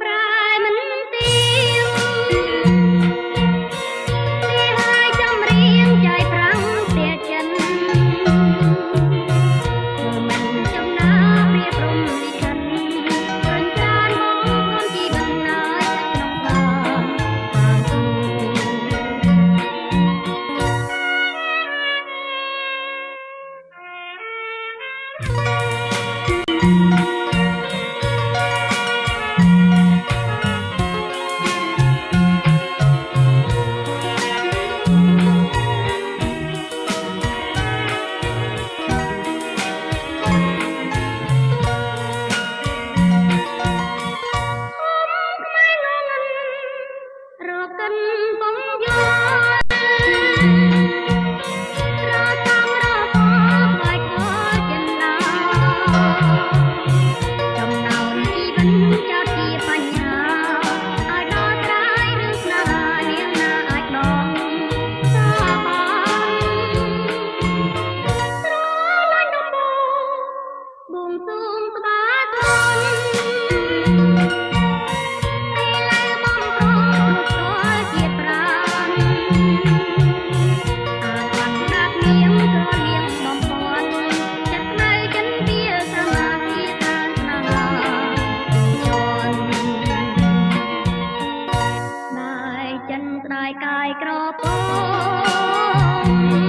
ប្រែមិនទី កិនប កាយក្រពង